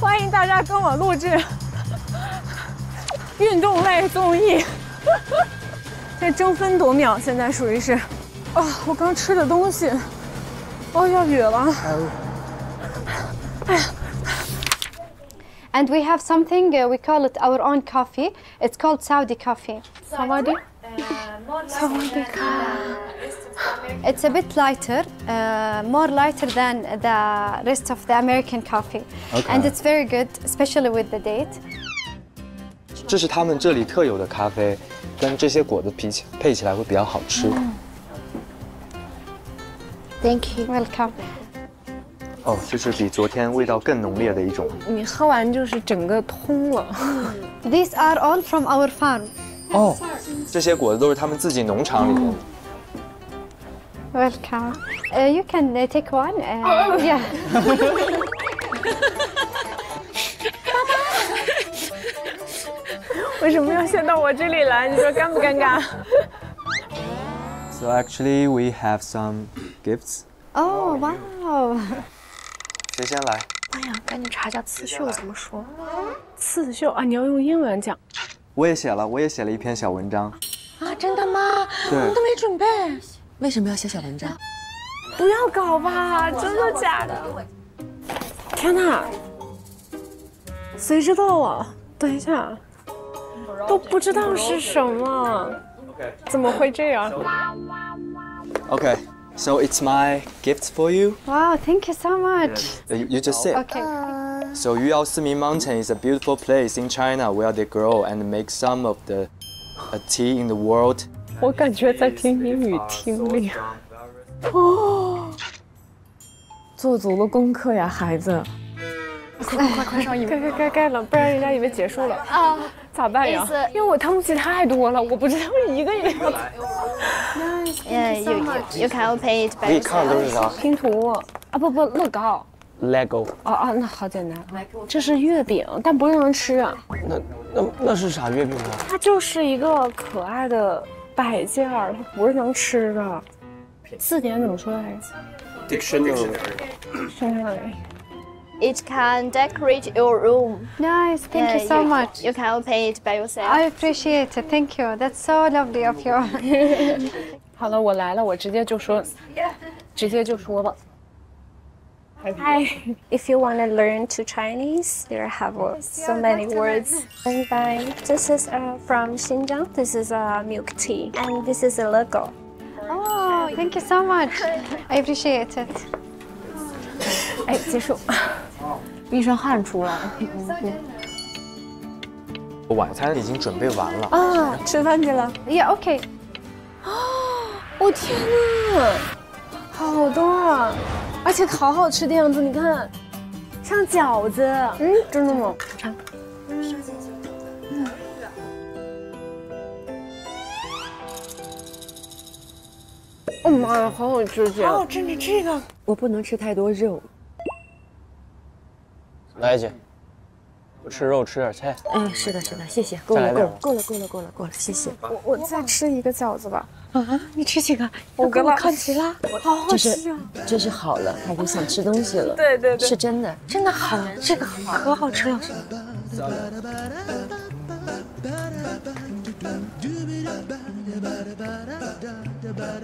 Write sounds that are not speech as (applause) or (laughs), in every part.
欢迎大家跟我录制运动类综艺，这争分夺秒，现在属于是，啊，我刚吃的东西，哦，要雨了，哎呀。And we have something, uh, we call it our own coffee. It's called Saudi coffee. Sawadee? Sawadee It's a bit lighter, uh, more lighter than the rest of the American coffee. Okay. And it's very good, especially with the date. 这是他们这里特有的咖啡，跟这些果子配起配起来会比较好吃。 Thank you. Welcome. 哦，就是比昨天味道更浓烈的一种。你喝完就是整个通了。 These are all from our farm. 哦，这些果子都是他们自己农场里的。Welcome. Uh, you can uh, take one. Uh, yeah. 为什么要先到我这里来？你说尴不尴尬？So actually we have some gifts. Oh, wow. 谁先来？哎呀，赶紧查一下刺绣怎么说。刺绣啊，你要用英文讲我也写了，我也写了一篇小文章。啊？真的吗？对我都没准备。为什么要写小文章？不要搞吧，真的假的？天哪！谁知道啊？等一下，都不知道是什么，怎么会这样？Okay, so it's my gift for you. Wow, thank you so much. Uh, You, you just sit. Okay. So Yuyao Simi Mountain is a beautiful place in China where they grow and make some of the uh, tea in the world. 我感觉在听英语听力。哦，做足了功课呀，孩子。快快快快上一该该该该了，不然人家以为结束了啊，咋办呀？因为我东西太多了，我不知道一个一个要 Yeah, you, you, you can open it 可 by 以看都 yourself. 是啥拼图啊，不不，乐高。？Lego。哦哦，那好简单。这是月饼，但不能吃啊。那那那是啥月饼啊？它就是一个可爱的摆件儿，它不是能吃的。字典怎么说来着？Dictionary。生下来。It can decorate your room. Nice. Thank Yeah, you so much. You can open it by yourself. I appreciate it. Thank you. That's so lovely of you. 好了，我来了，我直接就说，直接就说吧。Hi. If you want to learn to Chinese, there have uh, so many words. And then this is uh, from Xinjiang. This is uh, milk tea, and this is a logo. Oh, thank you so much. (laughs) I appreciate it. (laughs) 哎，结束。一身汗出来。晚餐已经准备完了。啊，吃饭去了。 Yeah, (laughs) okay. (gasps) 我、天哪， 好多啊！而且好好吃的样子，你看，像饺子。嗯，真的吗？尝。哦妈呀，好好吃好好吃，你这个，我不能吃太多肉。来姐，不吃肉吃点菜。哎，是的，是的，谢谢，够了，够了，够了，够了，够了，够了，谢谢。我我再吃一个饺子吧。啊，你吃几个？我给我看齐了，好好这是吃啊！这是好了，开始想吃东西了。对对对是真的，真的好，这个，可好吃了。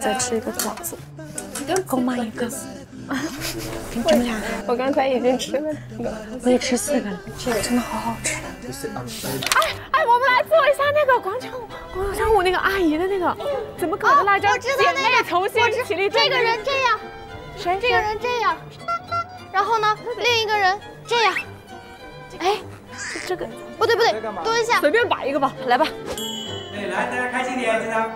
再吃一个饺子。够吗？一个？给 (laughs) 你这么俩，我刚才已经吃了。我也吃四个了。这个真的好好吃。哎哎，我们来做一下那个广场舞，广场舞那个阿姨的那个怎么搞的来着？我知道姐那个妹同心，起立正这个人这样，谁？这个人这样，然后呢，另一个人这样。哎，这个不对不对，蹲下。随便摆一个吧，来吧。对，来，大家开心点，经常。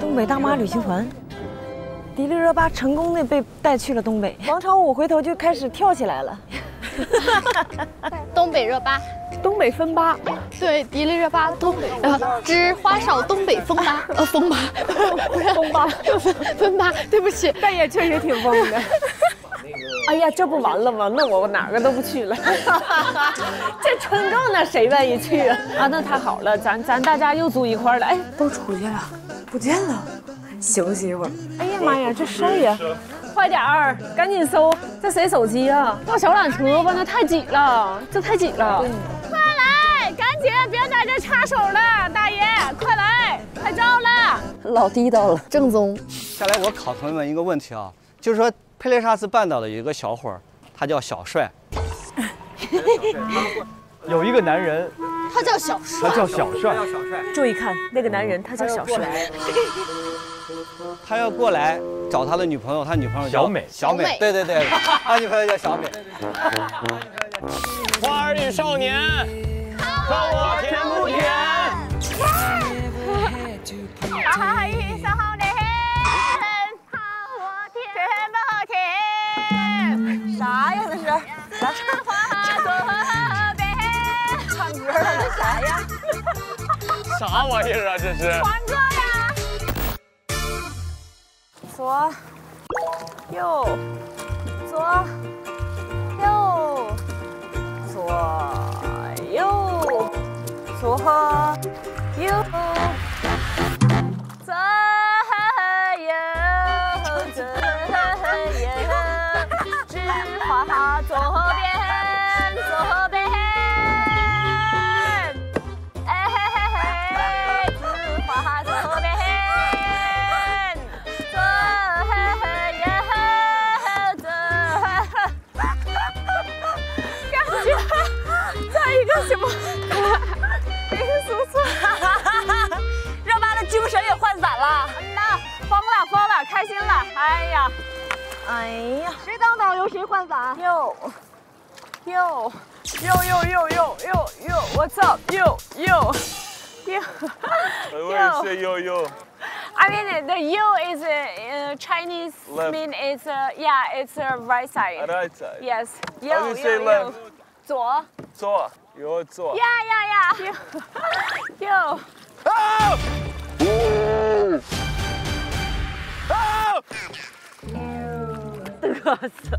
东北大妈旅行团，迪丽热巴成功的被带去了东北，广场舞回头就开始跳起来了。东北热巴，(laughs) 东北分巴，对，迪丽热巴东北，呃，之花少东北风巴，呃，风巴，(laughs) 风巴，(laughs) 风巴，对不起，但也确实挺疯的。哎呀，这不完了吗？那我哪个都不去了。(laughs) 这春正那谁愿意去啊？啊，那太好了，咱咱大家又租一块儿了。哎，都出去了，不见了。休息一会儿。哎呀妈呀，这事儿呀！快点儿，赶紧搜，这谁手机啊？坐小缆车吧，那太挤了，这太挤了。快来，赶紧，别在这插手了，大爷，快来拍照了。老地道了，正宗。下来我考同学们一个问题啊，就是说佩雷沙斯半岛的有一个小伙儿，他叫小帅。(laughs) 有一个男人，(laughs) 他叫小帅，他叫小帅。注意看，那个男人他叫小帅。他要过来找他的女朋友，他女朋友叫小美。小美，对对对，他女朋友叫小美。花儿与少年，看我甜不甜？(laughs) 啥呀？那是来唱花朵边，唱歌的那啥呀？啥玩意儿啊？这是唱歌呀！左，右，左，右，左，右，左，右，左哎呀，哎呀，谁当导游谁换伞。哟，哟，哟哟哟哟哟哟，What's up？哟哟，哟，我也是哟哟。I mean the yo is a uh, Chinese left. mean it's a yeah it's a right side. Right side. Yes. Yo, How do you say yo. left? 左. Yo, 左. Yeah yeah yeah. Yo. yo. Oh! 嘚瑟。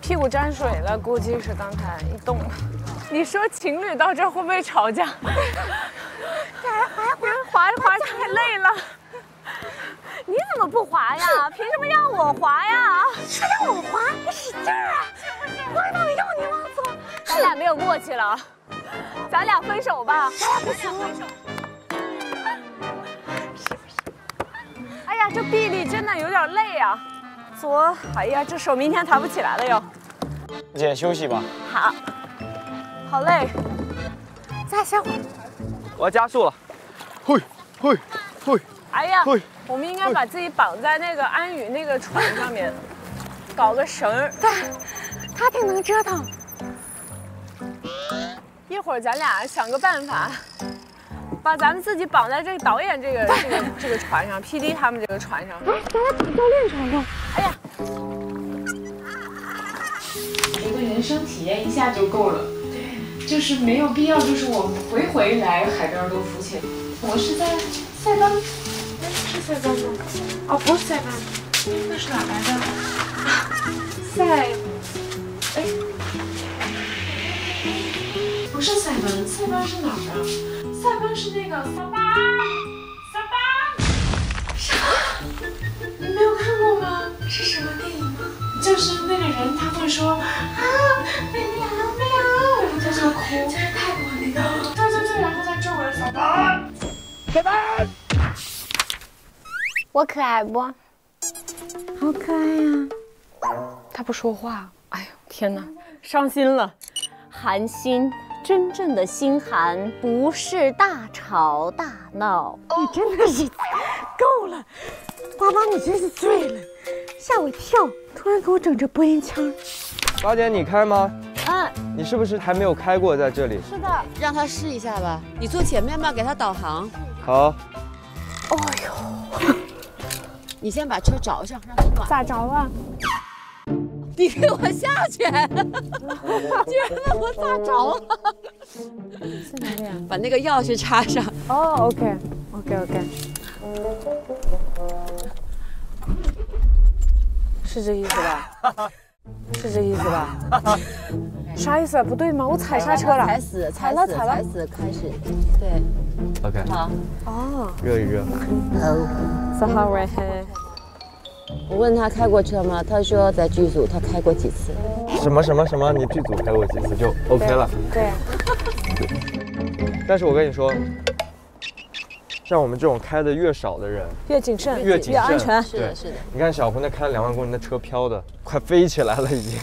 屁股沾水了，估计是刚才一动。你说情侣到这儿会不会吵架？滑滑滑太累了。你怎么不滑呀？凭什么让我滑呀？谁让我滑？你使劲儿啊！我哪有你往左？咱俩没有默契了，咱俩分手吧。咱俩不行。哎呀，这臂力真的有点累啊。左，哎呀，这手明天抬不起来了哟。姐休息吧。好，好累。再歇会儿。我要加速了。嘿，嘿，嘿。哎呀嘿，我们应该把自己绑在那个安宇那个船上面，搞个绳儿。对，他挺能折腾。一会儿咱俩想个办法，把咱们自己绑在这个导演这个这个这个船上，PD 他们这个船上。教练船上。哎呀，一个人生体验一下就够了，对，就是没有必要，就是我回回来海边都浮潜。我是在塞班，哎，是塞班吗？哦，不是塞班，那是哪来着？啊，(laughs) 塞，哎，不是塞班，塞班是哪儿啊？塞班是那个塞班，塞班，啥？你没有看过吗？是什么电影吗？就是那个人他会说啊，没有没有，然后他就哭，就是泰国那个，对对对，然后他周围小班，塞班，我可爱不？好可爱呀、他不说话，哎呦天哪，伤心了，寒心，真正的心寒不是大吵大闹。你真的是够了，爸爸，你真是醉了，吓我一跳，突然给我整这播音腔。八姐，你开吗？嗯，你是不是还没有开过在这里？是的，让他试一下吧。你坐前面吧，给他导航。好。哦呦，(laughs) 你先把车着上，让他暖。咋着了？你给我下去！居然问我咋着了？在哪里啊？把那个钥匙插上。哦，OK，OK，OK，是这意思吧？是这意思吧？啥意思？不对吗？我踩刹车了，踩死，踩了，踩了踩。死，开始，对，OK，好，哦，热一热。好。so how right here？我问他开过车吗？他说在剧组他开过几次。什么什么什么？你剧组开过几次就 OK 了？对啊。但是我跟你说，像我们这种开的越少的人，越谨慎，越谨慎，安全。是的，是的。你看小红那开了两万公里的车飘的，快飞起来了已经。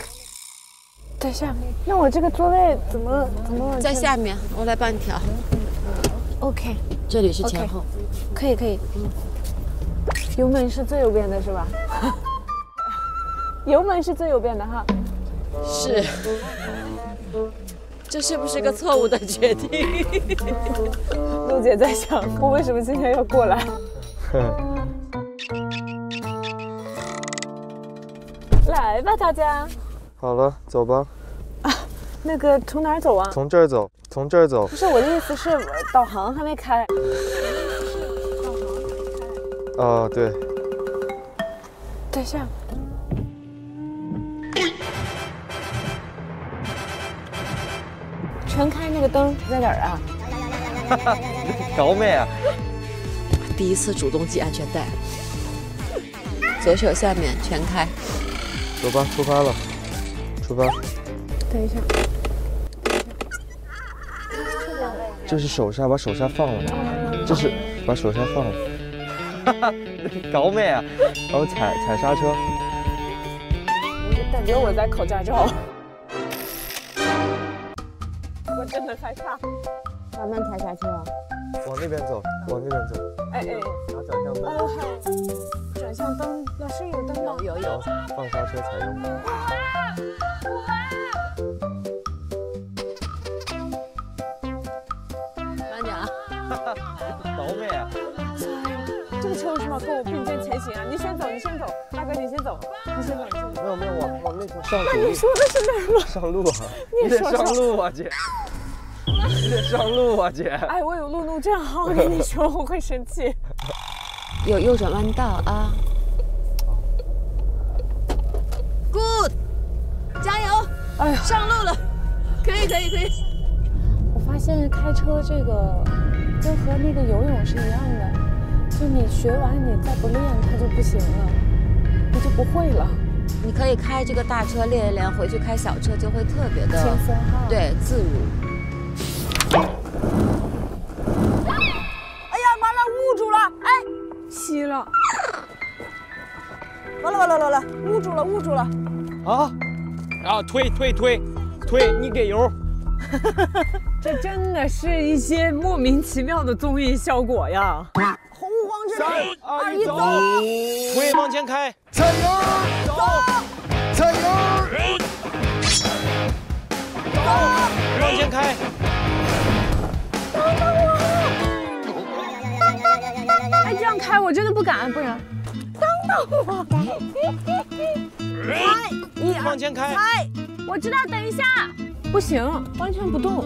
在下面。那我这个座位怎么怎么在下面，我来帮你调。？OK，这里是前后。可以可以。油门是最右边的是吧？(laughs) 油门是最右边的哈。是。(laughs) 这是不是个错误的决定？(laughs) 陆姐在想，我为什么今天要过来？来吧，大家。好了，走吧。那个从哪儿走啊？从这儿走，从这儿走不。是我的意思是，导航还没开。啊，对，在下。全开那个灯在哪儿啊？(laughs) 搞妹啊！第一次主动系安全带。左手下面全开。走吧，出发了，出发。等一下。这是手刹，把手刹放了。这是把手刹放了。(laughs) 搞咩啊！然后踩踩刹车。我感觉我在考驾照。我真的害怕。慢慢踩刹车啊。往那边走，往那边走。哎哎。打转向灯。哦嗨，转向灯，老师有灯吗？有有。放刹车踩油门。慢上那你说的是哪儿吗？上路啊！你得上路啊，姐！你得上路啊，姐！哎，我有路怒症，我跟你说我会生气。(laughs) 有右转弯道啊。Good，加油！哎呀，上路了，可以可以可以。我发现开车这个就和那个游泳是一样的，就你学完你再不练它就不行了，你就不会了。你可以开这个大车练一练，回去开小车就会特别的轻松哈。对，自如。哎呀完了，捂住了！哎，吸了。完了完了完了，捂住了捂住了。啊啊！推推推推，你给油。(laughs) 这真的是一些莫名其妙的综艺效果呀！洪荒之力，二一走，推往前开，加油，走，加油，走，往前开。哎，这样开我真的不敢，不然。等等我，开，一往前开，开，我知道，等一下，不行，完全不动。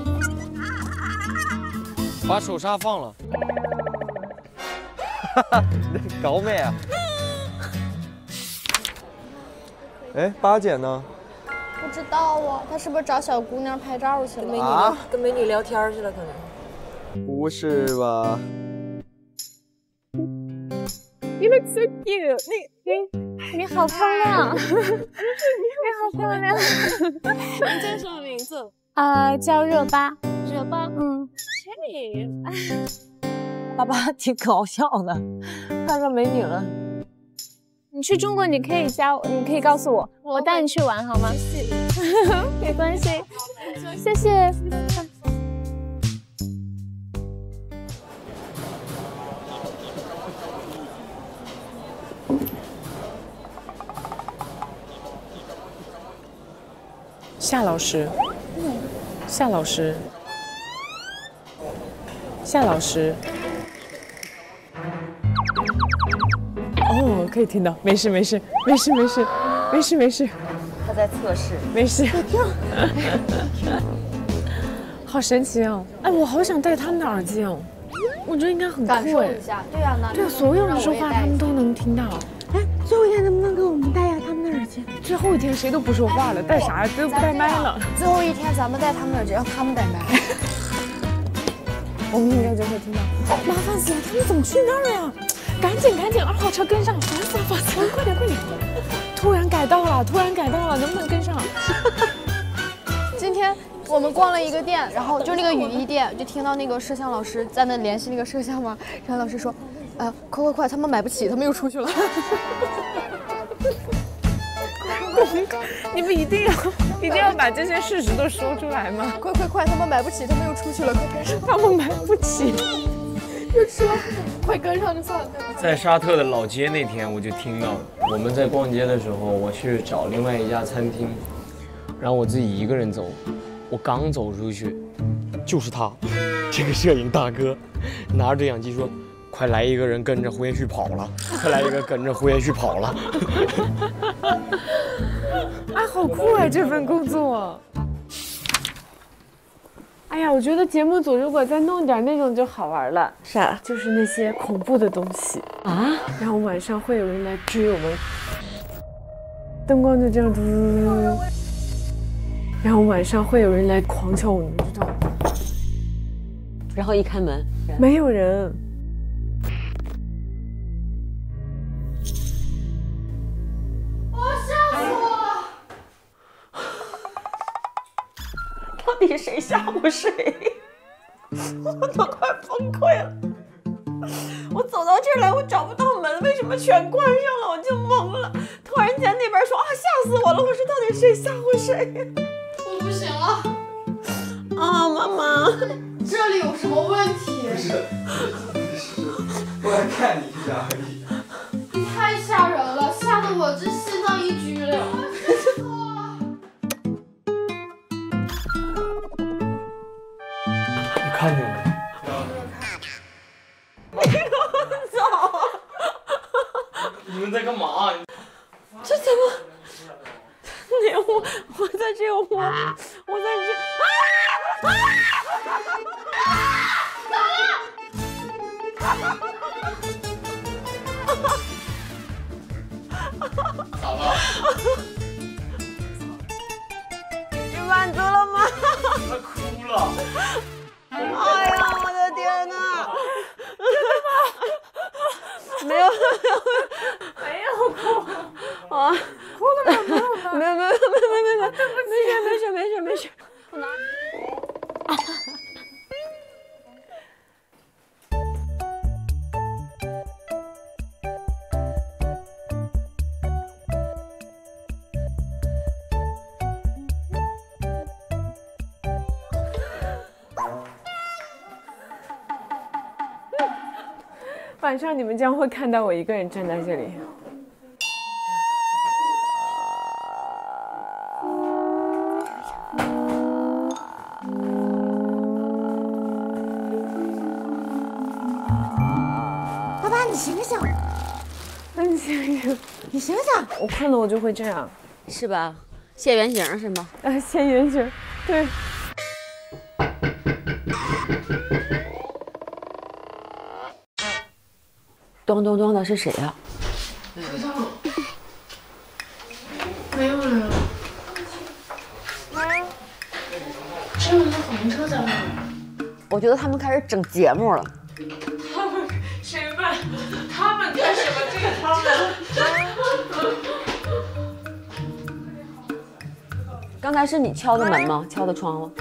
把手刹放了。哈哈，搞美啊！哎，八姐呢？不知道啊，她是不是找小姑娘拍照去了？啊，跟美女聊天去了，可能。不是吧？You look so cute 你。你你好漂亮，(laughs) 你好漂亮。你叫什么名字？啊，叫热巴。热巴。嗯。爸爸挺搞笑的，看上美女了。你去中国，你可以加我，你可以告诉我，我带你去玩好吗？没关系，(laughs) 谢谢。夏老师，夏老师，夏老师。可以听到，没事没事没事没事没事没事，他在测试，没事。好神奇哦！哎，我好想戴他们的耳机哦，我觉得应该很酷哎。受一下，对呀、啊，对啊，所有人说话他们都能听到。哎，最后一天能不能给我们戴一下他们的耳机？最后一天谁都不说话了，戴啥都不戴麦了。最后一天咱们戴他们耳机，让他们戴麦。(laughs) 我们应该就会听到，麻烦死了，他们怎么去那儿啊？赶紧赶紧，二号车跟上，烦死了烦死了，快点快点！突然改道了，(laughs) 突然改道了，能不能跟上？(laughs) 今天我们逛了一个店，然后就那个雨衣店，就听到那个摄像老师在那联系那个摄像嘛，然后老师说，呃，快快快，他们买不起，他们又出去了。你们一定要 (laughs) 一定要把这些事实都说出来吗？快快快，他们买不起，他们又出去了，快跟上，他们买不起，又说快跟上就算了。在沙特的老街那天，我就听到我们在逛街的时候，我去找另外一家餐厅，然后我自己一个人走，我刚走出去，就是他，这个摄影大哥，拿着对讲机说：“快来一个人跟着胡彦旭跑了，快来一个跟着胡彦旭跑了。(laughs) ”哎，好酷哎，这份工作。哎呀，我觉得节目组如果再弄点那种就好玩了。啥？就是那些恐怖的东西啊。然后晚上会有人来追我们，灯光就这样嘟嘟嘟嘟。然后晚上会有人来狂敲我们，就这样。然后一开门，没有人。底谁吓唬谁？(laughs) 我都快崩溃了！我走到这儿来，我找不到门，为什么全关上了？我就懵了。突然间那边说啊，吓死我了！我说到底谁吓唬谁？我不行了。啊，妈妈，这里有什么问题？不是，过来看你一下而已。太吓人了，吓得我这心脏一拘了。你们在干嘛？这怎么？你我我在这我我在这啊！咋了？你满足了吗？他哭了。哎呀，我的天哪！没有没有啊！哭了吗？没有没有没有没有没有没有，没事没事没事没事。我拿。晚上你们将会看到我一个人站在这里。我困了，我就会这样。是吧？现原形是吗？啊，现原形，对。咚咚咚的是谁呀、不知道。没有人。这有一个红车在那儿。我觉得他们开始整节目了。刚才是你敲的门吗？敲的窗户？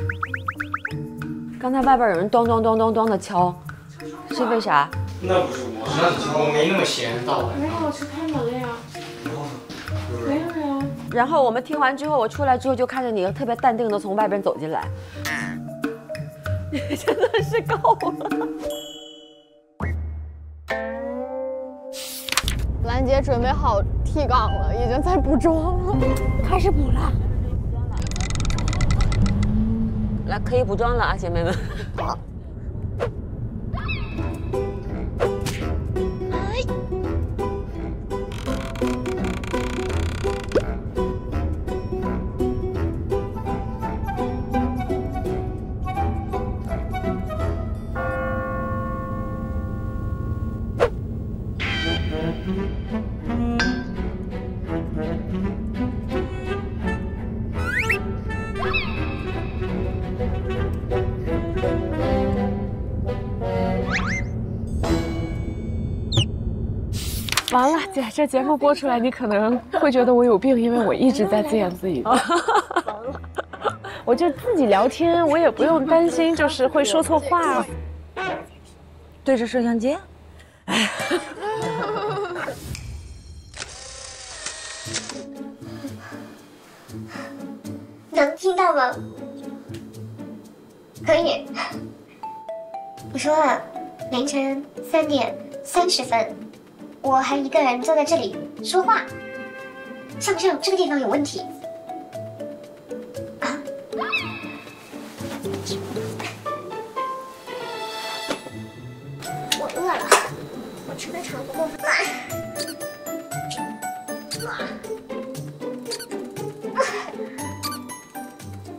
刚才外边有人咚咚咚咚咚的敲，是为啥？那不是我，那你我没那么闲到晚没有，我去开门了呀。没有呀。然后我们听完之后，我出来之后就看见你特别淡定的从外边走进来，你 (laughs) 真的是够了。兰姐准备好替岗了，已经在补妆了，开始补了。来，可以补妆了啊，姐妹们。这节目播出来，你可能会觉得我有病，因为我一直在自言自语。(laughs) 我就自己聊天，我也不用担心，就是会说错话。对着摄像机。能听到吗？可以。我说了，凌晨三点三十分，我还一个人坐在这里说话，像不像这个地方有问题？啊？我饿了，我吃的肠不够。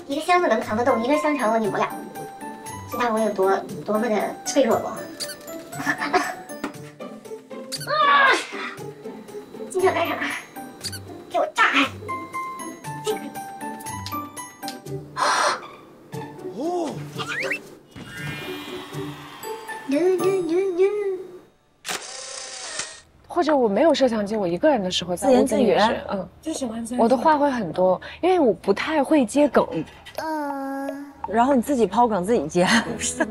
一个箱子能扛得动一个香肠，我拧不了，知道我有多多么的脆弱不？有摄像机，我一个人的时候，自言自语，嗯，就喜欢我的话会很多，因为我不太会接梗。嗯，然后你自己抛梗自己接，(laughs) 不是，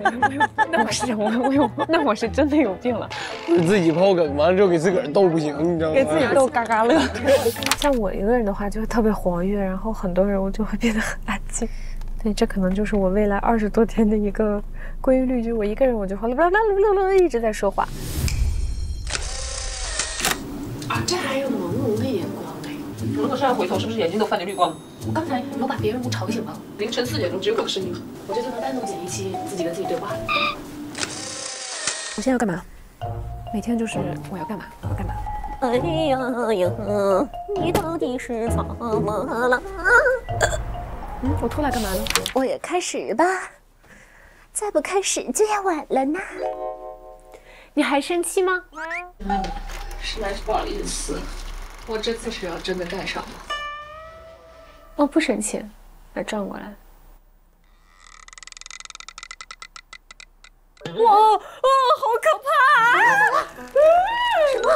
那不是我我有，那我是真的有病了。你自己抛梗完了之后给自个儿逗不行，你知道吗？给自己逗嘎嘎乐。(laughs) 像我一个人的话就会特别活跃，然后很多人我就会变得很安静。对，这可能就是我未来二十多天的一个规律，就我一个人我就会啦啦啦啦啦一直在说话。啊，这还有朦胧的眼光哎！如果是要回头，是不是眼睛都泛着绿光？我刚才有把别人屋吵醒吗？凌晨四点钟只有我的声音，我这就能单独剪一期自己跟自己对话。我现在要干嘛？每天就是我要干嘛？我要干嘛？哎呀呀，你到底是怎么了？嗯，我出来干嘛呢？我也开始吧，再不开始就要晚了呢。你还生气吗？嗯，实在是不好意思，我这次是要真的带上了。哦，不生气，来转过来。哇哇，好可怕！什么？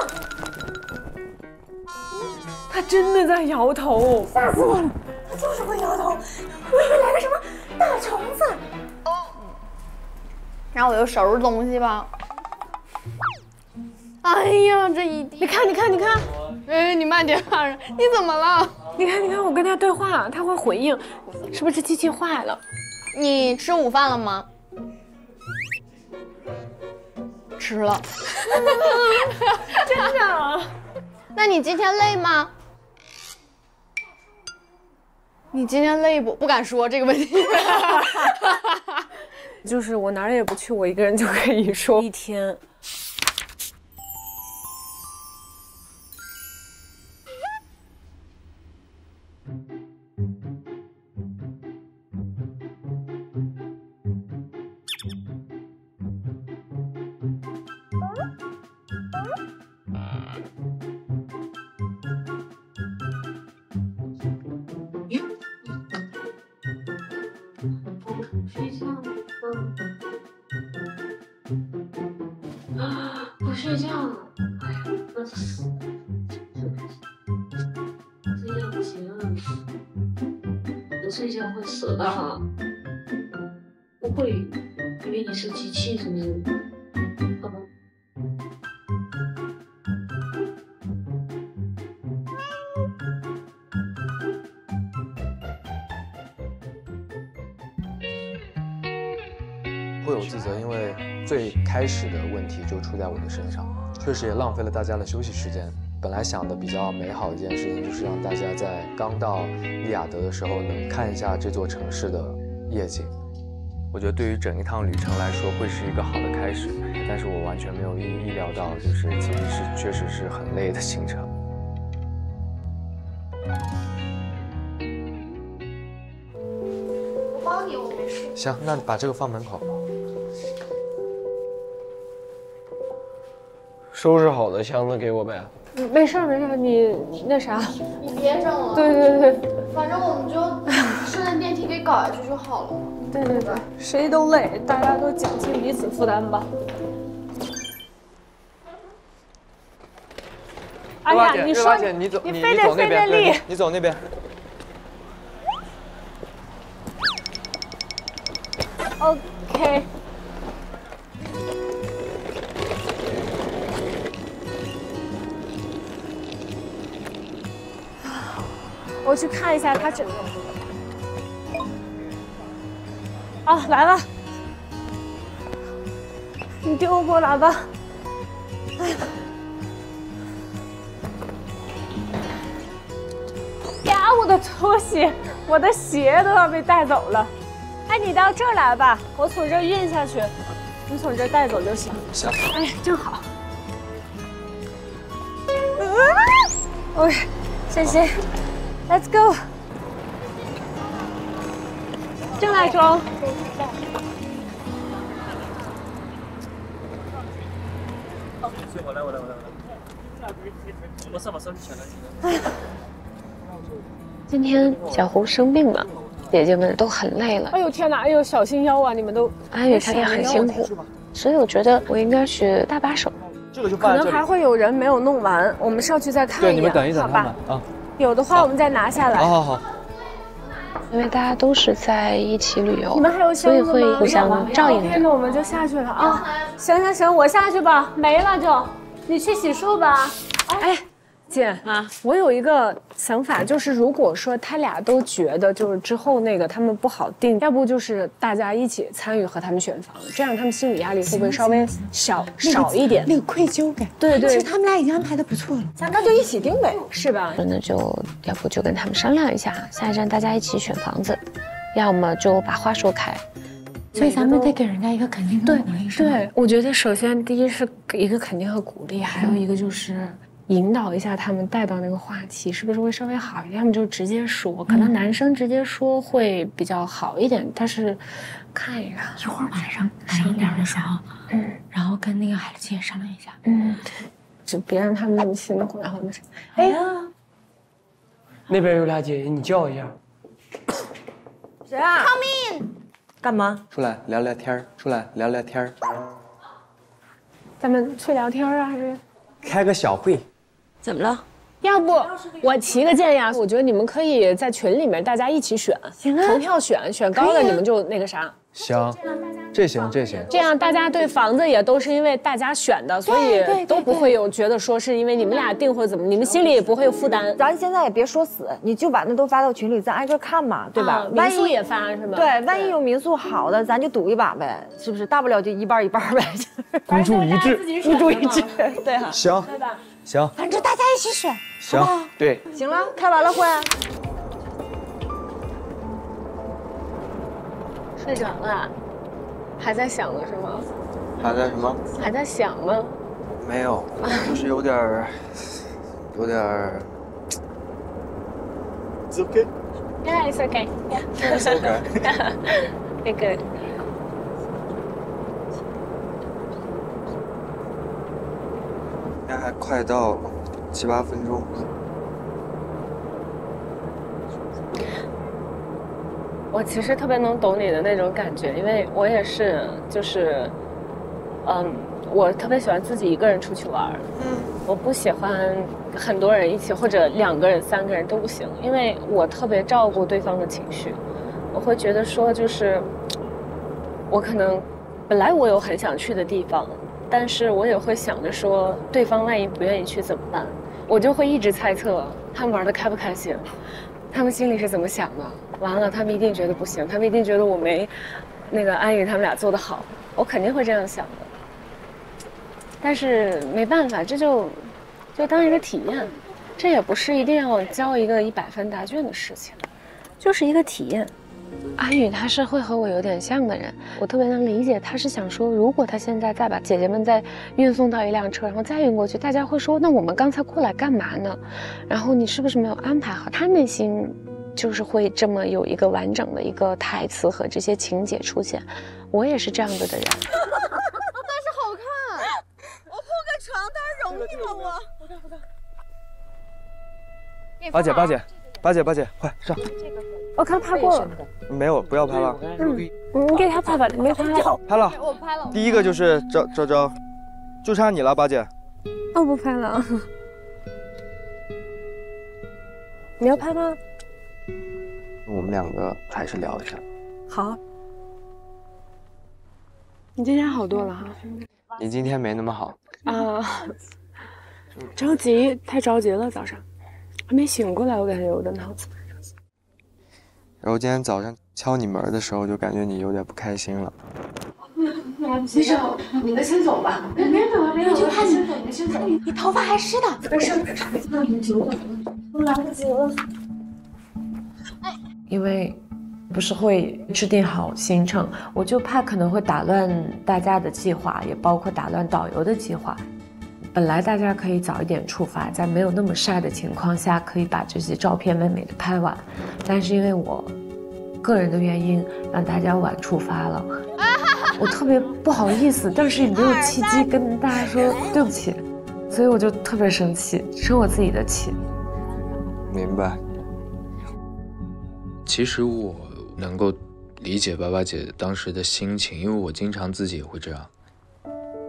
他真的在摇头，吓死我了！他就是会摇头，我以为来个什么大虫子。然后我又收拾东西吧。哎呀，这一你看，你看，你看，哎，你慢点啊！你怎么了？你看，你看，我跟他对话，他会回应，是不是机器坏了？你吃午饭了吗？吃了。真的？那你今天累吗？你今天累不？不敢说这个问题。(laughs) 就是我哪儿也不去，我一个人就可以说一天。会死的。不会，因为你是机器人。好吧。会有自责，因为最开始的问题就出在我的身上，确实也浪费了大家的休息时间。本来想的比较美好的一件事情，就是让大家在刚到利雅得的时候能看一下这座城市的夜景。我觉得对于整一趟旅程来说，会是一个好的开始。但是我完全没有意意料到，就是其实是确实是很累的行程。我帮你，我没事。行，那把这个放门口。收拾好的箱子给我呗。没事儿没事儿，你那啥，你别整了。对对对，反正我们就顺着电梯给搞下去就好了。对对对，谁都累，大家都减轻彼此负担吧。哎呀，你你走，你你走那边，点力，你走那边。OK。我去看一下他这。啊，来了！你丢过来吧。哎呀！呀，我的拖鞋，我的鞋都要被带走了。哎，你到这儿来吧，我从这儿运下去，你从这儿带走就行。行。哎，正好。OK，谢谢。Let's go。正来装。我来，我来，我来，我来。我上把手机抢了。今天小胡生病了，姐姐们都很累了。哎呦天哪！哎呦，小心腰啊！你们都。安宇他也很辛苦，所以我觉得我应该去搭把手。这个就可能还会有人没有弄完，我们上去再看一眼。对，你们等一等好吧？啊。有的话我们再拿下来。好好好。因为大家都是在一起旅游，你们还有所以？会互相照应。那我们就下去了啊！行行行，我下去吧，没了就，你去洗漱吧。哎，姐啊，我有一个想法，就是如果说他俩都觉得就是之后那个他们不好定，要不就是大家一起参与和他们选房，这样他们心理压力会不会稍微少少一点？那个愧疚感。对对其实他们俩已经安排的不错了，咱们就一起定呗，是吧？那就要不就跟他们商量一下，下一站大家一起选房子，要么就把话说开。所以咱们得给人家一个肯定和鼓励，是吧？对，我觉得首先第一是给一个肯定和鼓励，还有一个就是引导一下他们带到那个话题，是不是会稍微好一点？要么就直接说，可能男生直接说会比较好一点，但是看一看，一会儿晚上晚一点的时候，嗯，然后跟那个海姐商量一下，嗯，就别让他们那么辛苦，然后那是，哎呀，那边有俩姐姐，你叫一下。谁啊 Come in。干嘛？出来聊聊天儿，出来聊聊天儿，咱们去聊天啊，还是？开个小会。怎么了？要不我提个建议啊，我觉得你们可以在群里面大家一起选，行啊投票选，选高的你们就那个啥。行，这行这行。这样大家对房子也都是因为大家选的，所以都不会有觉得说是因为你们俩定或者怎么，你们心里也不会有负担。咱现在也别说死，你就把那都发到群里，咱挨个看嘛，对吧？啊万一民宿也发是吧？对，万一有民宿好的，咱就赌一把呗，是不是？大不了就一半一半呗。(laughs) 孤注一掷，孤注一掷，对啊。行对吧？行反正大家一起选，行好好，对，行了，开完了会。睡着了，还在想呢是吗？还在什么？还在想吗？没有，就是有点儿，有点儿。It's okay. Yeah, it's okay. Yeah. It's okay. (laughs) Be good. 应该还快到七八分钟。我其实特别能懂你的那种感觉，因为我也是，就是，嗯，我特别喜欢自己一个人出去玩儿，嗯，我不喜欢很多人一起，或者两个人、三个人都不行，因为我特别照顾对方的情绪，我会觉得说，就是，我可能本来我有很想去的地方，但是我也会想着说，对方万一不愿意去怎么办？我就会一直猜测他们玩的开不开心，他们心里是怎么想的。完了，他们一定觉得不行，他们一定觉得我没那个安宇他们俩做的好，我肯定会这样想的。但是没办法，这就就当一个体验，这也不是一定要交一个一百分答卷的事情，就是一个体验。安宇他是会和我有点像的人，我特别能理解。他是想说，如果他现在再把姐姐们再运送到一辆车，然后再运过去，大家会说，那我们刚才过来干嘛呢？然后你是不是没有安排好？他内心就是会这么有一个完整的一个台词和这些情节出现。我也是这样子的人。(laughs) 但是好看，我铺个床单容易吗？我。八姐，八姐，八姐，八姐，快上！我刚拍过了，没有，不要拍了。嗯，你给他拍吧，没拍。拍了。我拍了。第一个就是招招招，就差你了，八姐。我不拍了。你要拍吗？我们两个还是聊一下。好。你今天好多了哈。你今天没那么好啊，着急，太着急了，早上还没醒过来，我感觉我的脑子。然后今天早上敲你门的时候，就感觉你有点不开心了。先生，你们先走吧。别别走，别走，就怕你先走，你先走。你头发还湿的。没事，那你久等了，都来不及了。因为不是会制定好行程，我就怕可能会打乱大家的计划，也包括打乱导游的计划。本来大家可以早一点出发，在没有那么晒的情况下，可以把这些照片美美的拍完。但是因为我个人的原因，让大家晚出发了，(laughs) 我特别不好意思，但是也没有契机跟大家说对不起，所以我就特别生气，生我自己的气。明白。其实我能够理解爸爸姐当时的心情，因为我经常自己也会这样，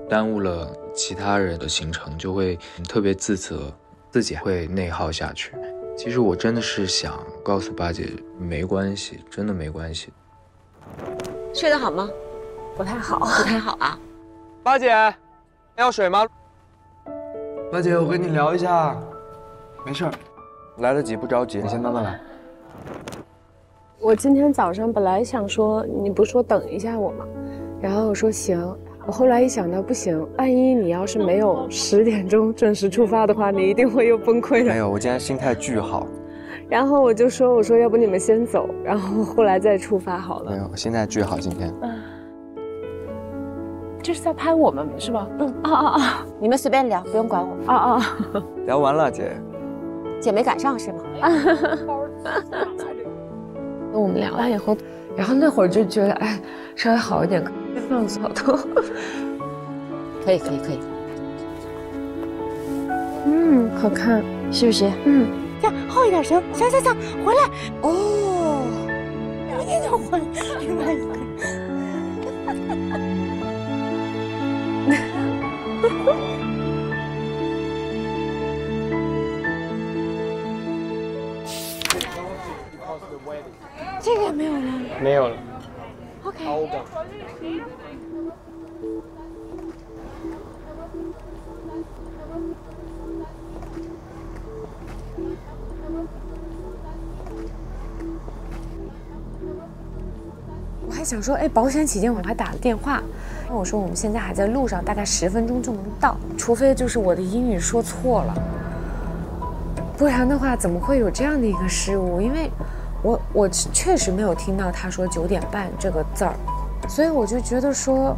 耽误了其他人的行程，就会特别自责，自己会内耗下去。其实我真的是想告诉八姐，没关系，真的没关系。睡得好吗？不太好，(laughs) 不太好啊。八姐，要水吗？八姐，我跟你聊一下。没事儿，来得及不着急，你先慢慢来。我今天早上本来想说，你不说等一下我吗？然后我说行，我后来一想到不行，万一你要是没有十点钟准时出发的话，你一定会又崩溃的。没有，我今天心态巨好。(laughs) 然后我就说，我说要不你们先走，然后后来再出发好了。没有，我心态巨好，今天。这是在拍我们是吧？嗯啊啊啊！你们随便聊，不用管我。啊啊！(laughs) 聊完了，姐。(laughs) 姐没赶上是吗？那我们聊完以后，然后那会儿就觉得，哎，稍微好一点，放松都 (laughs) 可以，可以，可以。嗯，好看，是不是？嗯，这样厚一点行，行行行，回来。哦，赶紧就回来，另外一个。这个也没有了，没有了。OK。我还想说，哎，保险起见，我还打了电话，跟我说我们现在还在路上，大概十分钟就能到，除非就是我的英语说错了，不然的话怎么会有这样的一个失误？因为我我确实没有听到他说九点半这个字儿，所以我就觉得说，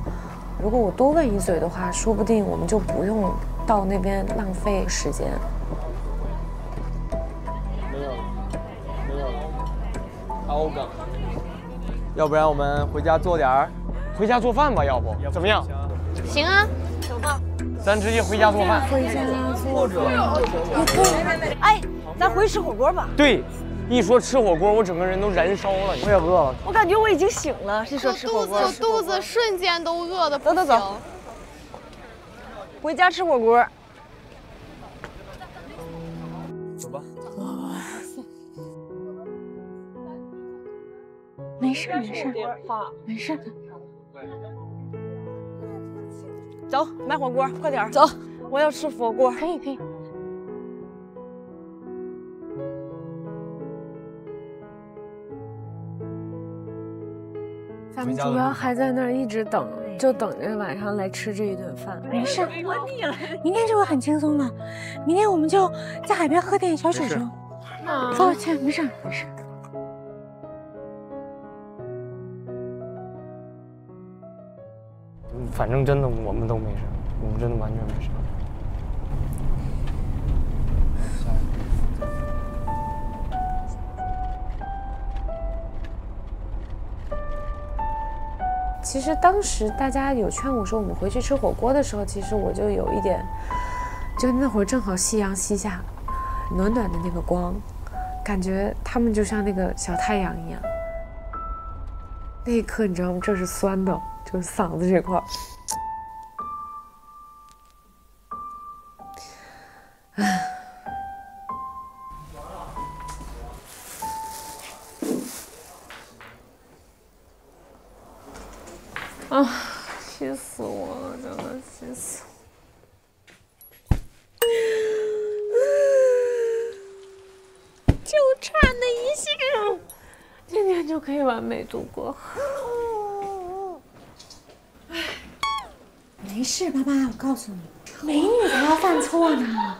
如果我多问一嘴的话，说不定我们就不用到那边浪费时间。没有了，没有了。欧梗。要不然我们回家做点儿，回家做饭吧，要不怎么样？行啊，走吧。咱直接回家做饭。回家做饭。哎，咱回去吃火锅吧。对，一说吃火锅，我整个人都燃烧了。我也饿了。我感觉我已经醒了。是说吃火锅。我肚子瞬间都饿的不行。走走走。回家吃火锅。走吧。没 (laughs) 事没事，没事的。走，买火锅，快点走，我要吃火锅。可以可以。咱们主要还在那儿一直等，就等着晚上来吃这一顿饭。没事，(laughs) 明天就会很轻松的。明天我们就在海边喝点小酒酒。抱歉，没事没事。反正真的我们都没事，我们真的完全没事。其实当时大家有劝我说我们回去吃火锅的时候，其实我就有一点，就那会儿正好夕阳西下，暖暖的那个光，感觉他们就像那个小太阳一样。那一刻你知道吗？这是酸的。就是嗓子这块儿，唉，啊，(laughs) 气死我了，真的气死我！(sighs) 就差那一下，今天就可以完美度过。(sighs) 没事，爸爸，我告诉你，美女才要犯错呢，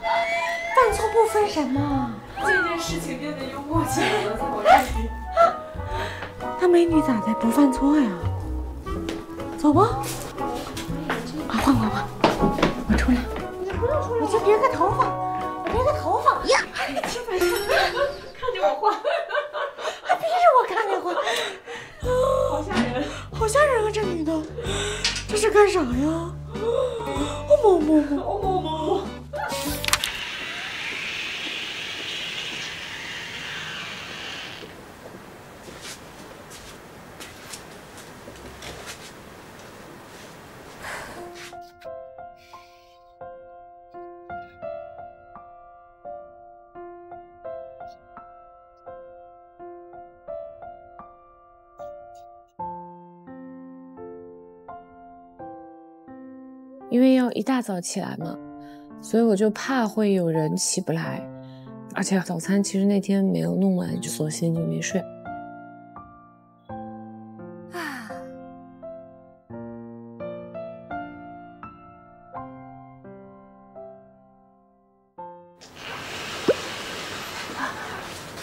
犯错不分什么。这件事情变得幽默起来了，在我这里？(laughs) 那美女咋的不犯错呀？走吧。啊，换换换，我出来。你不用出来，你就别个头发，我别个头发呀！哎呀，真没事，看见我换，还逼着我看见换，好吓人，好吓人啊！这女的，这是干啥呀？哦么么么，哦么么大早起来嘛，所以我就怕会有人起不来，而且早餐其实那天没有弄完，就索性就没睡。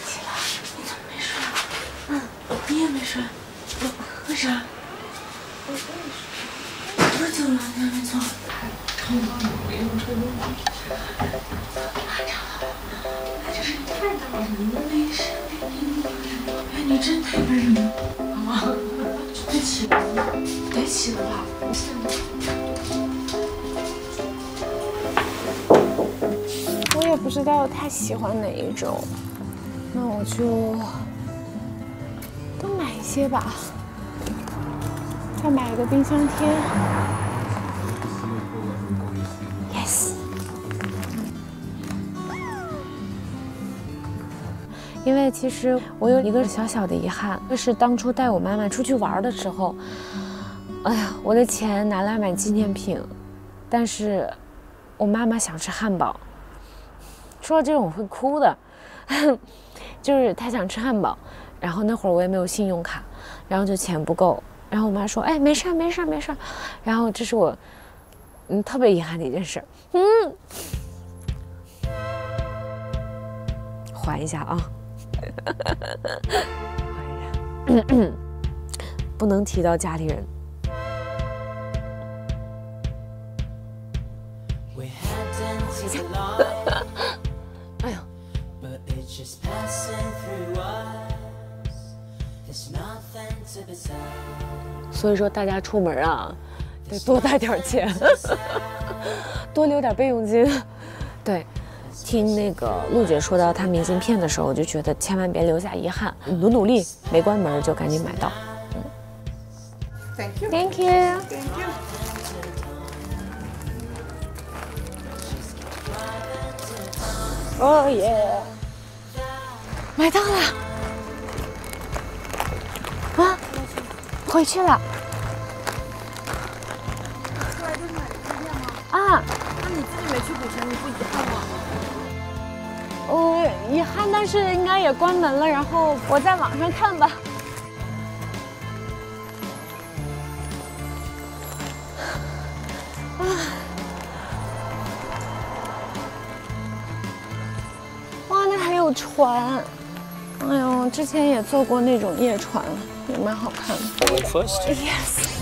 起来，你怎么没睡？嗯，你也没睡，为啥？多久了？你还没做？超过五点钟。那就是你太大了，哎，你真太笨了，好吗？得起来，得起了吧。我也不知道他喜欢哪一种，那我就都买一些吧。再买一个冰箱贴。为其实我有一个小小的遗憾，就是当初带我妈妈出去玩的时候，哎呀，我的钱拿来买纪念品，但是我妈妈想吃汉堡。说到这种我会哭的，(laughs) 就是她想吃汉堡，然后那会儿我也没有信用卡，然后就钱不够。然后我妈说：“哎，没事儿，没事儿，没事儿。”然后这是我嗯特别遗憾的一件事。嗯，缓一下啊，(laughs) 不能提到家里人。(laughs) 哎呀。所以说，大家出门啊，得多带点钱，(laughs) 多留点备用金。对，听那个陆姐说到她明信片的时候，我就觉得千万别留下遗憾，努努力，没关门就赶紧买到。嗯，Thank you。Thank you。Thank you。哦耶！买到了。啊，回去了。啊，那你自己没去古城，你不遗憾吗？我遗憾，但是应该也关门了，然后我在网上看吧。啊，哇，那还有船。哎呦，之前也坐过那种夜船，也蛮好看的。Yes。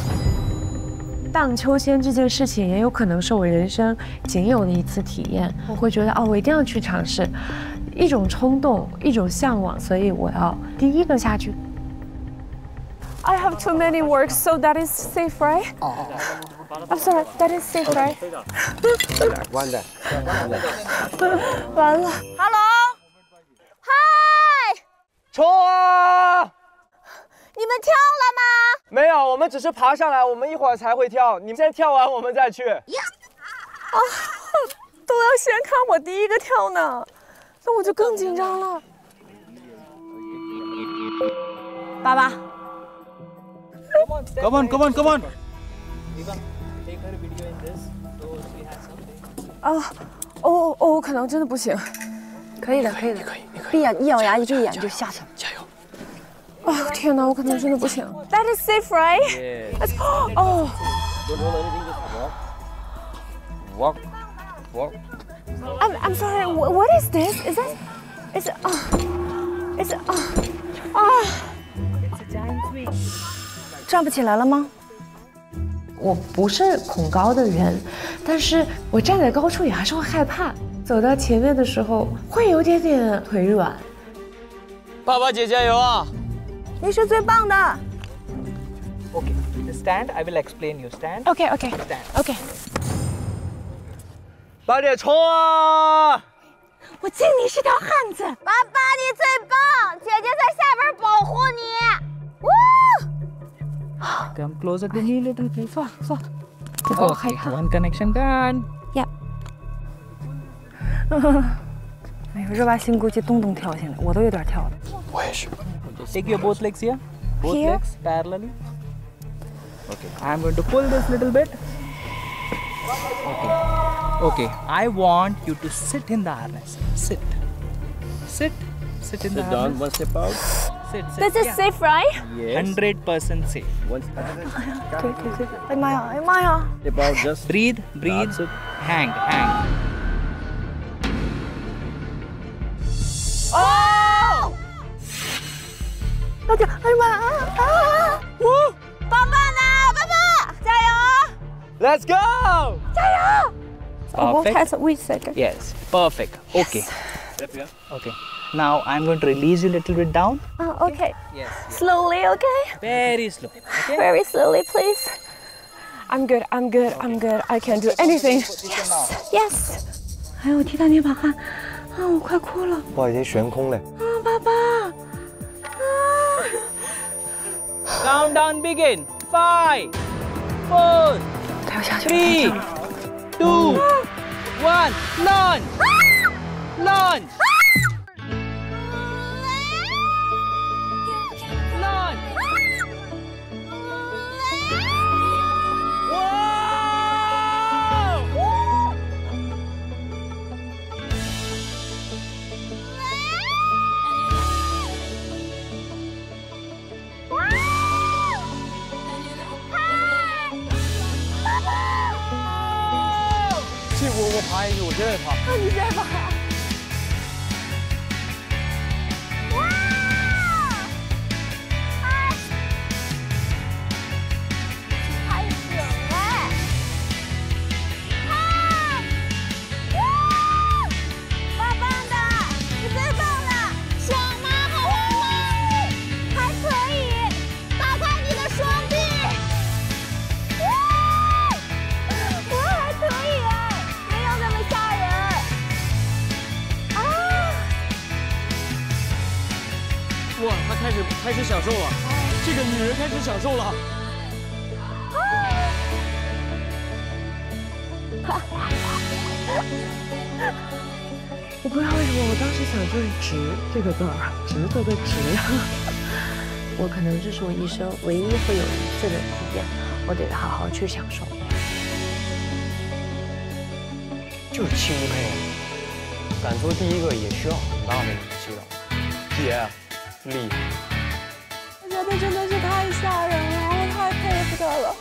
荡秋千这件事情也有可能是我人生仅有的一次体验，我会觉得哦，我一定要去尝试，一种冲动，一种向往，所以我要第一个下去。I have too many works, so that is safe, right? Oh. I'm sorry, that is safe, right? 弯的，完了。Hello，嗨，冲啊！你们跳了吗？没有，我们只是爬上来，我们一会儿才会跳。你们先跳完，我们再去。啊，都要先看我第一个跳呢，那我就更紧张了。爸爸 Come on, come on, come on. 啊，哦哦，我可能真的不行。可以的，可以的，可以，闭眼，一咬牙，一闭眼就下去了。天哪，我可能真的不行。That is safe, right? That's oh. Don't hold anything, just walk. Walk. Walk. I'm I'm sorry. What, what is this? Is that? Is it? Uh, is it? Uh, 啊！站不起来了吗？我不是恐高的人，但是我站在高处也还是会害怕。走到前面的时候会有点点腿软。爸爸姐加油啊！你是最棒的。Okay, stand. I will explain you. Stand. Okay, okay. Stand. Okay.。八姐冲啊！我敬你是条汉子。爸爸，你最棒！姐姐在下边保护你。呜！Come closer to me, little bit. 坐坐。Okay, one connection done. Yep. 哎呦，热巴心估计咚咚跳起来，我都有点跳了。我也是。Take your both legs here. Both here? legs parallelly. Okay. I'm going to pull this little bit. Okay. Okay. I want you to sit in the harness. Sit. Sit. Sit in sit the down, one step out. Sit, sit. This is yeah. safe, right? Yes. 100% safe. One step out. Okay. My arm, my arm. Step out, just. Breathe, breathe. Hang, hang. Oh! 大姐，哎呀妈呀！啊啊！呜！爸爸呢？爸爸，加油！ Let's go！加油！ Perfect. wait a second. Yes, perfect. Okay. Step here. Okay. Now I'm going to release you a little bit down. Oh, okay. Yes. Slowly, okay? Very slow. Okay. Very slowly, please. I'm good. I'm good. I'm good. I can do anything. Yes. 哎呦，我替他捏把汗，啊，我快哭了。哇，已经悬空嘞！啊，爸爸。 Countdown begin. Five, four, three, two, one. Launch! Launch! 那你先爬。开始享受了，这个女人开始享受了。我不知道为什么，我当时想就是“值”这个字儿，值得的“值”。(laughs) 我可能这是我一生唯一会有一次的体验，我得好好去享受。就是钦佩，敢做第一个也需要很大的勇气的。姐，厉害！我觉得真的是太吓人了，我太佩服他了。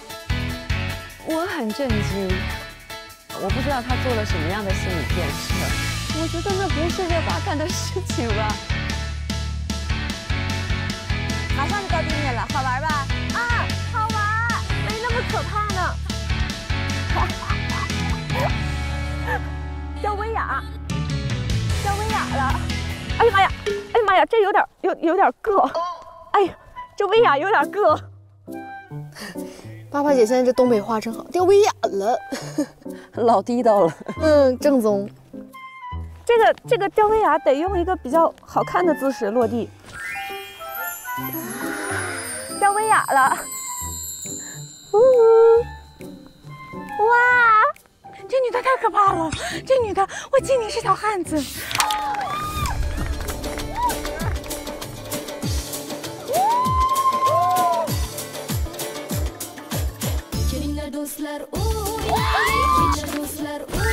我很震惊，我不知道他做了什么样的心理建设。我觉得那不是热巴干的事情吧？马上就到地面了，好玩吧？啊，好玩，没那么可怕呢。(laughs) 叫威亚，叫威亚了！哎呀妈呀，哎呀妈呀，这有点有有点硌。哎呀，这威亚有点硌。爸爸姐现在这东北话真好，掉威亚了，(laughs) 老地道了。嗯，正宗。这个这个吊威亚得用一个比较好看的姿势落地。吊威亚了，呜，哇！这女的太可怕了，这女的，我敬你是条汉子。dostlar uy, dostlar uy,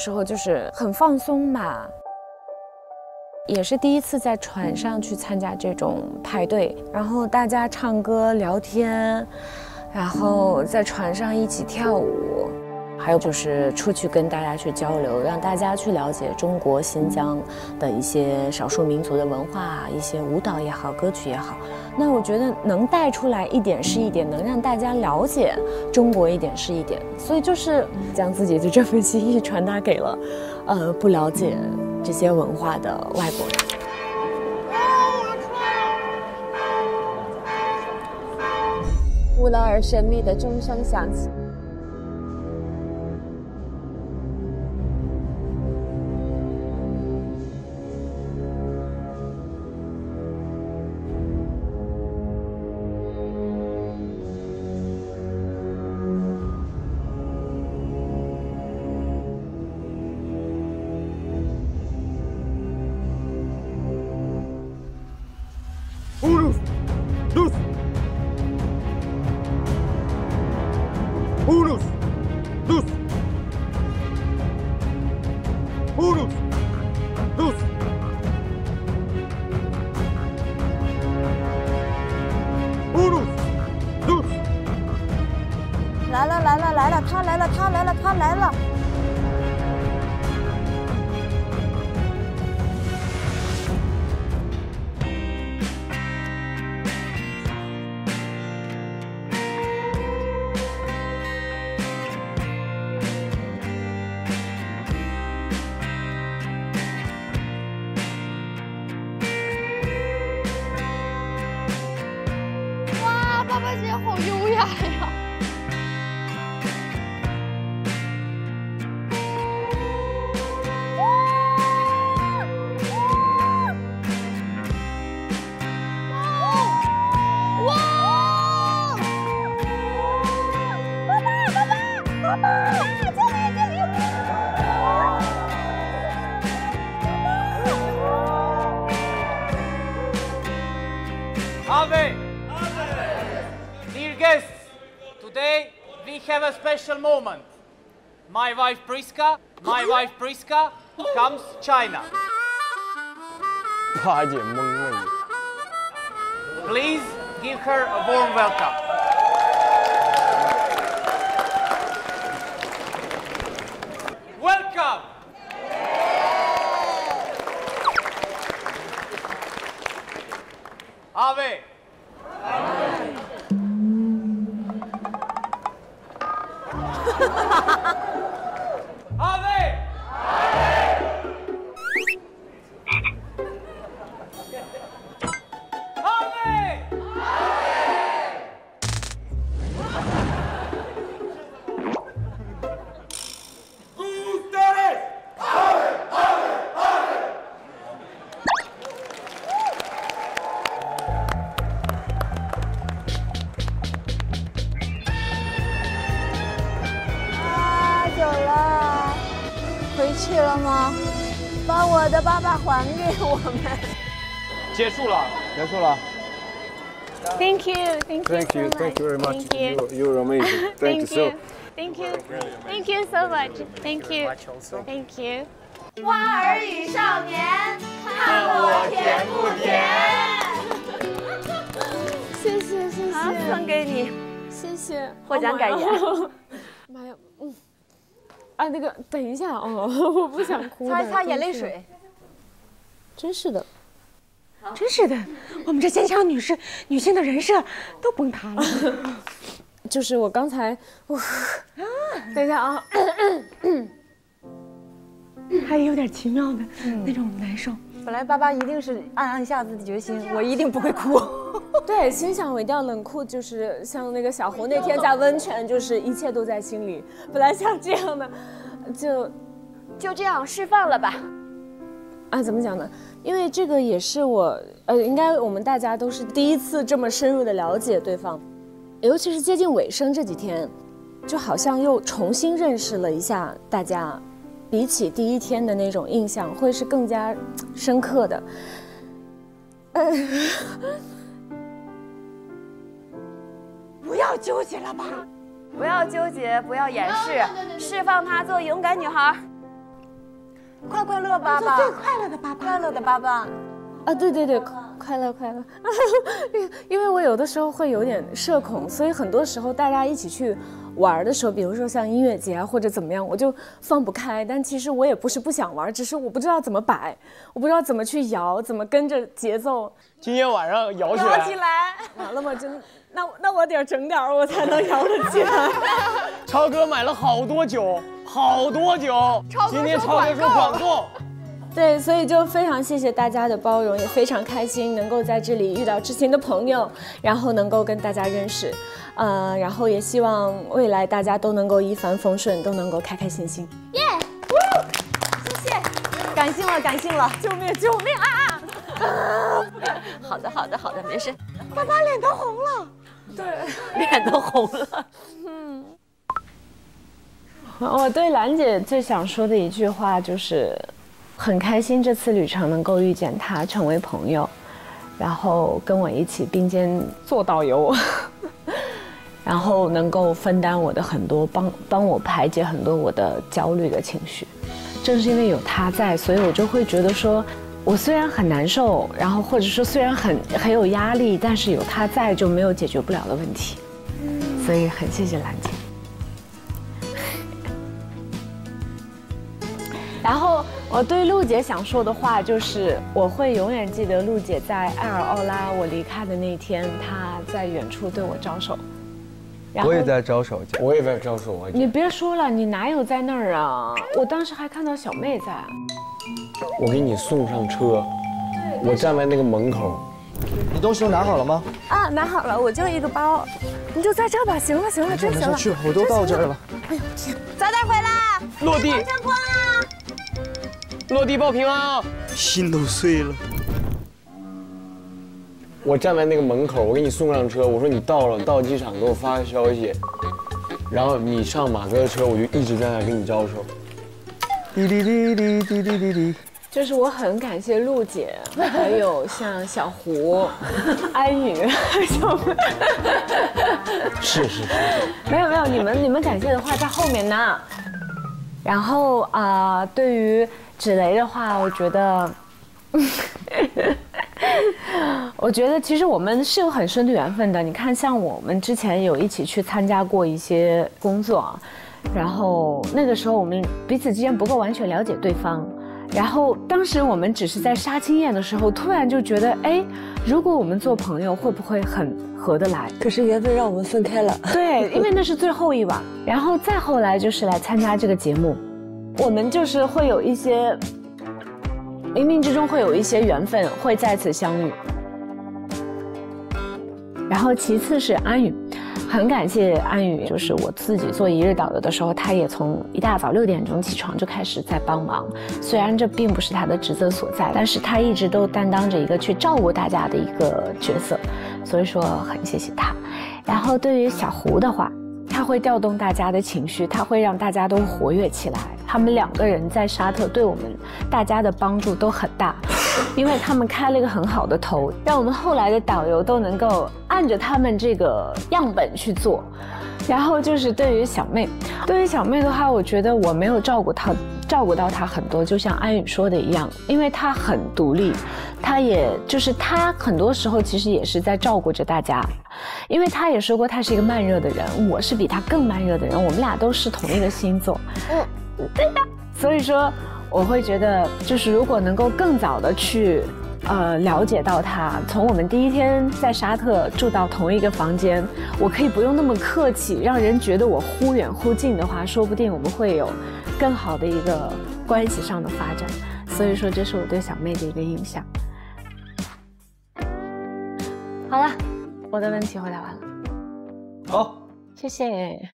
时候，就是很放松吧，也是第一次在船上去参加这种派对，然后大家唱歌聊天，然后在船上一起跳舞，还有就是出去跟大家去交流，让大家去了解中国新疆的一些少数民族的文化，一些舞蹈也好，歌曲也好。那我觉得能带出来一点是一点，能让大家了解中国一点是一点，所以就是将自己的这份心意传达给了，呃，不了解这些文化的外国人。乌拉尔神秘的钟声响起。来了，他来了他来了他来了。special moment. My wife Priska, my wife Priska comes China. Please give her a warm welcome. 束了，结束了。Thank you, thank you Thank you, thank you very much. Thank you. You're, amazing. Thank, you Thank so. you. Thank you. Thank you so much. Thank you. Thank you. 花儿与少年，看我甜不甜？谢谢谢谢，好，送给你。谢谢，获奖感言。妈呀，嗯，啊，那个，等一下哦，我不想哭。擦一擦眼泪水。真是的，真是的，我们这坚强女士女性的人设都崩塌了。(laughs) 就是我刚才，我，等一下啊，(coughs) 还有点奇妙的那种难受。本来巴巴一定是暗暗下自己决心，我一定不会哭。(laughs) 对，心想我一定要冷酷，就是像那个小红那天在温泉，就是一切都在心里。本来像这样的，就就这样释放了吧。啊，怎么讲呢？因为这个也是我，呃，应该我们大家都是第一次这么深入的了解对方，尤其是接近尾声这几天，就好像又重新认识了一下大家，比起第一天的那种印象，会是更加深刻的。(laughs) 不要纠结了吧，不要纠结，不要掩饰，(laughs) 释放她，做勇敢女孩。快快乐爸爸，最快乐的爸爸，快乐的爸爸。啊，对对对，快乐快乐。(laughs) 因为我有的时候会有点社恐，所以很多时候大家一起去玩的时候，比如说像音乐节啊或者怎么样，我就放不开。但其实我也不是不想玩，只是我不知道怎么摆，我不知道怎么去摇，怎么跟着节奏。今天晚上摇起来，摇起来，完了吗？真。那那我得整点我才能摇得起来。(laughs) 超哥买了好多酒，好多酒。今天超哥说管够。(laughs) 对，所以就非常谢谢大家的包容，也非常开心能够在这里遇到知心的朋友，然后能够跟大家认识，呃，然后也希望未来大家都能够一帆风顺，都能够开开心心。耶！谢谢，感性了，感性了，救命，救命啊！(laughs) 好的，好的，好的，没事。爸爸脸都红了。(laughs) 脸都红了。嗯，(laughs) 我对兰姐最想说的一句话就是，很开心这次旅程能够遇见她，成为朋友，然后跟我一起并肩做导游，(laughs) 然后能够分担我的很多，帮帮我排解很多我的焦虑的情绪。正是因为有她在，所以我就会觉得说。我虽然很难受，然后或者说虽然很很有压力，但是有他在就没有解决不了的问题，所以很谢谢兰姐。然后我对陆姐想说的话就是，我会永远记得陆姐在埃尔奥拉我离开的那天，她在远处对我招手。我也在招手，我也在招手啊！你别说了，你哪有在那儿啊？我当时还看到小妹在。我给你送上车，我站在那个门口。你东西都拿好了吗？啊，拿好了，我就一个包，你就在这吧。行了，行了，真行了。去，我都到这儿了。哎呦天！早点回来，落地。正光啊！落地报平安啊！(laughs) 心都碎了。我站在那个门口，我给你送上车。我说你到了，到机场给我发个消息。然后你上马哥的车，我就一直在那跟你招手。滴滴滴滴滴滴滴滴。就是我很感谢陆姐，还有像小胡、(laughs) 安宇，(laughs) 是是是，没有没有，你们你们感谢的话在后面呢。然后啊，对于芷蕾的话，我觉得，(laughs) 我觉得其实我们是有很深的缘分的。你看，像我们之前有一起去参加过一些工作，然后那个时候我们彼此之间不够完全了解对方。然后当时我们只是在杀青宴的时候，突然就觉得，哎，如果我们做朋友，会不会很合得来？可是缘分让我们分开了。(laughs) 对，因为那是最后一晚。然后再后来就是来参加这个节目，我们就是会有一些，冥冥之中会有一些缘分会再次相遇。然后其次是安宇。很感谢安宇，就是我自己做一日导游的时候，他也从一大早六点钟起床就开始在帮忙。虽然这并不是他的职责所在，但是他一直都担当着一个去照顾大家的一个角色，所以说很谢谢他。然后对于小胡的话，他会调动大家的情绪，他会让大家都活跃起来。他们两个人在沙特对我们大家的帮助都很大。(laughs) 因为他们开了一个很好的头，让我们后来的导游都能够按着他们这个样本去做。然后就是对于小妹，对于小妹的话，我觉得我没有照顾她，照顾到她很多，就像安宇说的一样，因为她很独立，她也就是她很多时候其实也是在照顾着大家，因为她也说过她是一个慢热的人，我是比她更慢热的人，我们俩都是同一个星座，嗯，对的，所以说我会觉得就是如果能够更早的去。呃，了解到他从我们第一天在沙特住到同一个房间，我可以不用那么客气，让人觉得我忽远忽近的话，说不定我们会有更好的一个关系上的发展。所以说，这是我对小妹的一个印象。好了，我的问题回答完了。好，谢谢。